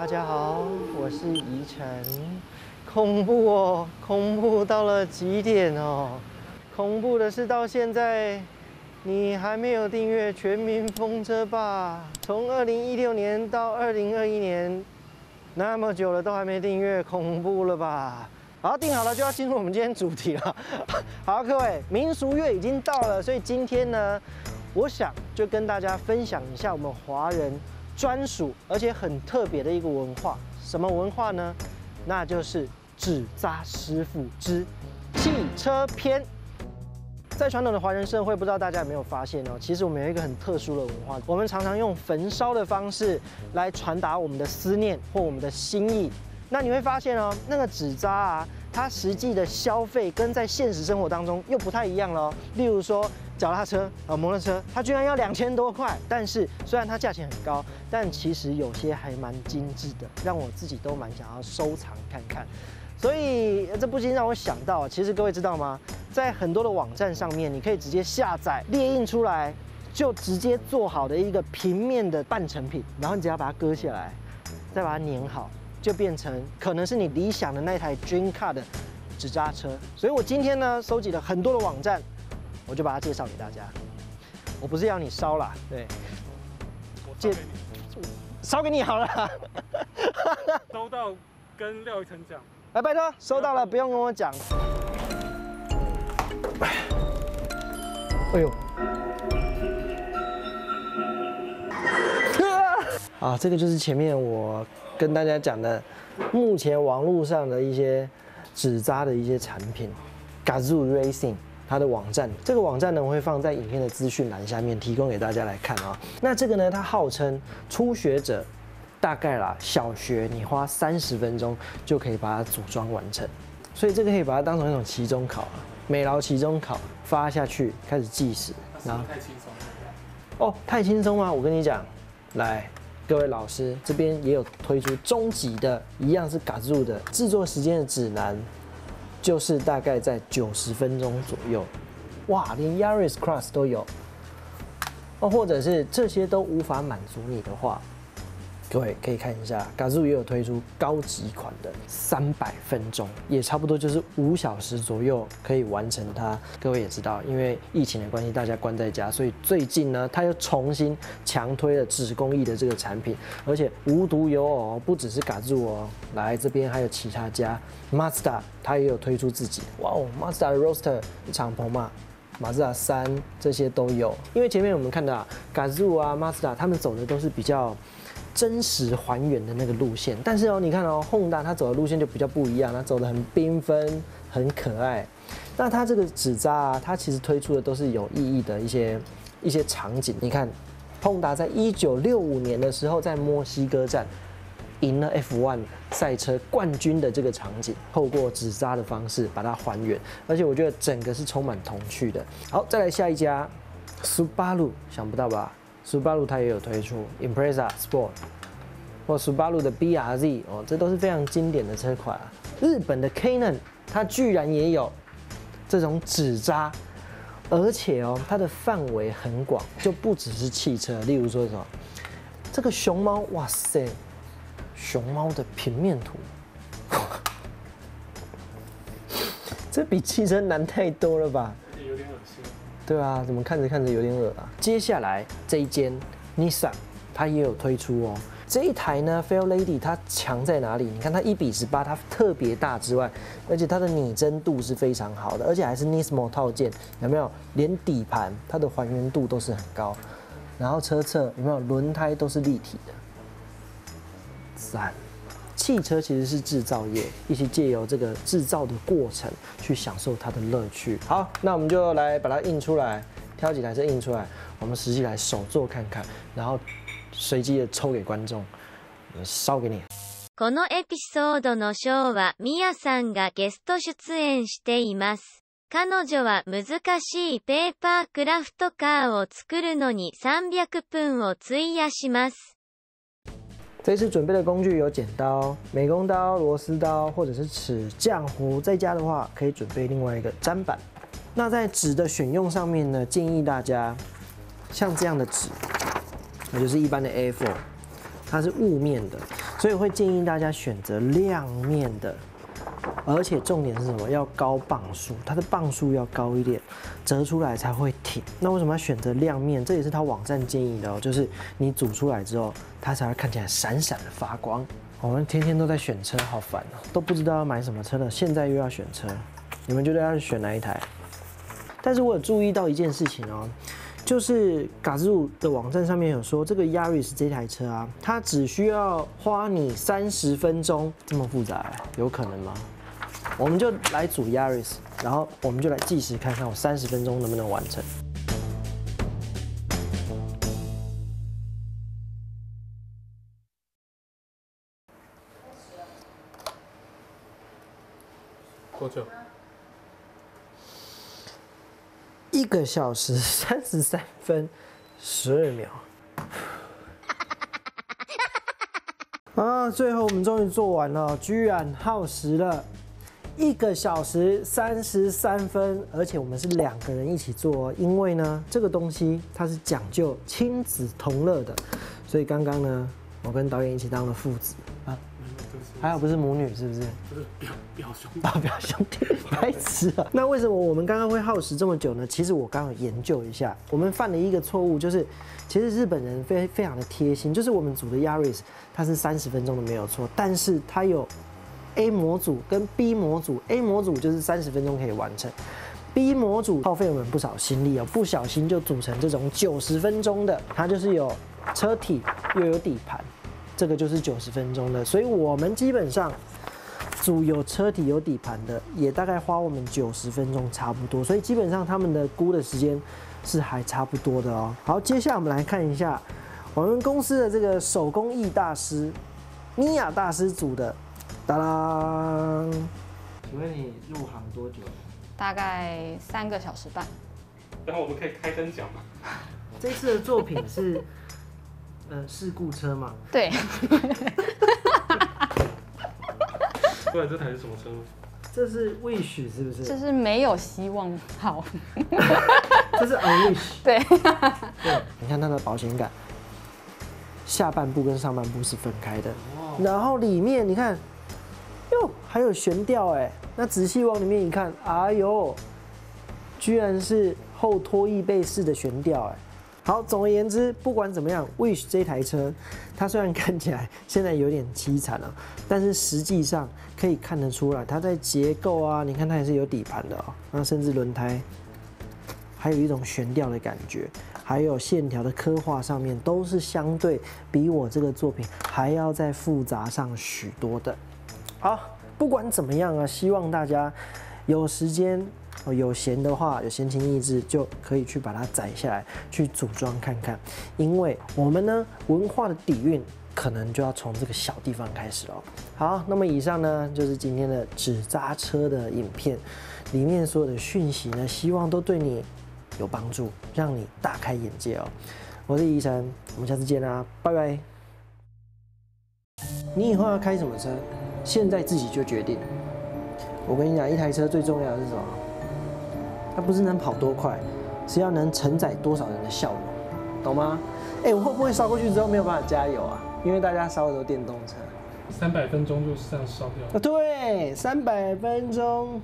大家好，我是宜晨。恐怖哦，恐怖到了极点哦！恐怖的是到现在，你还没有订阅《全民风车》吧？从二零一六年到二零二一年，那么久了都还没订阅，恐怖了吧？好，订好了就要进入我们今天主题了。好，各位，民俗月已经到了，所以今天呢，我想就跟大家分享一下我们华人专属而且很特别的一个文化。什么文化呢？那就是纸扎师傅之汽车篇。在传统的华人社会，不知道大家有没有发现哦？其实我们有一个很特殊的文化，我们常常用焚烧的方式来传达我们的思念或我们的心意。那你会发现哦，那个纸扎啊，它实际的消费跟在现实生活当中又不太一样了。例如说，脚踏车啊，摩托车，它居然要两千多块。但是虽然它价钱很高，但其实有些还蛮精致的，让我自己都蛮想要收藏看看。所以这不禁让我想到，其实各位知道吗？在很多的网站上面，你可以直接下载列印出来，就直接做好的一个平面的半成品，然后你只要把它割下来，再把它粘好。就变成可能是你理想的那台 Dream Car 的纸扎车，所以我今天呢收集了很多的网站，我就把它介绍给大家。我不是要你烧啦，对，我借烧给你好了。收到，跟廖一成讲。哎，拜托，收到了，不用跟我讲。哎呦！啊，这个就是前面我。跟大家讲的，目前网络上的一些纸扎的一些产品，Gazoo Racing 它的网站，这个网站呢我会放在影片的资讯栏下面，提供给大家来看啊。那这个呢，它号称初学者大概啦，小学你花三十分钟就可以把它组装完成，所以这个可以把它当成一种期中考啊，美劳期中考发下去开始计时，然后太轻松哦，太轻松吗？我跟你讲，来。各位老师这边也有推出终极的，一样是嘎子的制作时间的指南，就是大概在九十分钟左右。哇，连 Yaris Cross 都有哦，或者是这些都无法满足你的话。各位可以看一下，Gazoo 也有推出高级款的，三百分钟，也差不多就是五小时左右可以完成它。各位也知道，因为疫情的关系，大家关在家，所以最近呢，它又重新强推了纸工艺的这个产品，而且无独有偶，不只是 Gazoo 哦，来这边还有其他家，Mazda 它也有推出自己，哇哦，Mazda 的 Roadster 敞篷嘛马自达三这些都有。因为前面我们看到 Gazoo 啊，Mazda 他们走的都是比较。真实还原的那个路线，但是哦，你看哦，Honda 它走的路线就比较不一样，它走的很缤纷，很可爱。那它这个纸扎啊，它其实推出的都是有意义的一些一些场景。你看亨达在一九六五年的时候在墨西哥站赢了 F1 赛车冠军的这个场景，透过纸扎的方式把它还原，而且我觉得整个是充满童趣的。好，再来下一家，Subaru，想不到吧？苏巴鲁它也有推出 Impreza Sport 或苏巴鲁的 BRZ 哦，这都是非常经典的车款啊。日本的 Canon 它居然也有这种纸扎，而且哦，它的范围很广，就不只是汽车。例如说什么这个熊猫，哇塞，熊猫的平面图，这比汽车难太多了吧？有点恶心。对啊，怎么看着看着有点恶啊？接下来这一间 Nissan 它也有推出哦。这一台呢，Fair Lady 它强在哪里？你看它一比十八，它特别大之外，而且它的拟真度是非常好的，而且还是 Nismo 套件，有没有？连底盘它的还原度都是很高，然后车侧有没有？轮胎都是立体的，赞。汽车其实是制造业，一起借由这个制造的过程去享受它的乐趣。好，那我们就来把它印出来，挑几台车印出来，我们实际来手做看看，然后随机的抽给观众，烧给你。このエピソードのショーはミヤさんがゲスト出演しています。彼女は難しいペーパークラフトカーを作るのに300分を費やします。 随时准备的工具有剪刀、美工刀、螺丝刀或者是尺、浆糊。在家的话，可以准备另外一个砧板。那在纸的选用上面呢，建议大家像这样的纸，那就是一般的 A4，它是雾面的，所以会建议大家选择亮面的，而且重点是什么？要高磅数，它的磅数要高一点，折出来才会挺。那为什么要选择亮面？这也是它网站建议的哦，就是你煮出来之后，它才会看起来闪闪的发光。我们天天都在选车，好烦哦，都不知道要买什么车了。现在又要选车，你们觉得要选哪一台？但是我有注意到一件事情哦，就是嘎兹鲁的网站上面有说，这个 Yaris 这台车啊，它只需要花你三十分钟，这么复杂，有可能吗？我们就来煮 Yaris，然后我们就来计时看看我三十分钟能不能完成。多久？一个小时三十三分十二秒。啊，最后我们终于做完了，居然耗时了一个小时三十三分，而且我们是两个人一起做哦，因为呢，这个东西它是讲究亲子同乐的，所以刚刚呢，我跟导演一起当了父子啊，还好不是母女，是不是？不是表表 兄弟，啊，表兄弟，白痴啊！那为什么我们刚刚会耗时这么久呢？其实我刚刚研究一下，我们犯了一个错误，就是其实日本人非非常的贴心，就是我们组的 Yaris 它是三十分钟的没有错，但是它有 A 模组跟 B 模组，A 模组就是三十分钟可以完成，B 模组耗费我们不少心力哦，不小心就组成这种九十分钟的，它就是有车体又有底盘，这个就是九十分钟的，所以我们基本上。组有车体有底盘的，也大概花我们九十分钟差不多，所以基本上他们的估的时间是还差不多的哦。好，接下来我们来看一下我们公司的这个手工艺大师米娅大师组的，哒啦。请问你入行多久？大概三个小时半。然后我们可以开灯讲吗？这次的作品是，呃，事故车嘛？对，不然这台是什么车？这是 Wish 是不是？这是没有希望好。这是 Unwish。对，对，你看它的保险杆，下半部跟上半部是分开的，然后里面你看，哟，还有悬吊哎，那仔细往里面一看，哎呦，居然是后拖曳背式的悬吊哎。好，总而言之，不管怎么样，Wish 这台车，它虽然看起来现在有点凄惨了，但是实际上可以看得出来，它在结构啊，你看它也是有底盘的哦，那甚至轮胎。还有一种悬吊的感觉，还有线条的刻画上面都是相对比我这个作品还要再复杂上许多的。好，不管怎么样啊，希望大家有时间、有闲的话，有闲情逸致就可以去把它载下来，去组装看看。因为我们呢，文化的底蕴可能就要从这个小地方开始哦。好，那么以上呢就是今天的纸扎车的影片，里面所有的讯息呢，希望都对你。有帮助，让你大开眼界哦！我是宜晨，我们下次见啦，拜拜。你以后要开什么车，现在自己就决定。我跟你讲，一台车最重要的是什么？它不是能跑多快，是要能承载多少人的笑容，懂吗？哎，我会不会烧过去之后没有办法加油啊？因为大家烧的都电动车。三百分钟就这样烧掉。啊，对，三百分钟。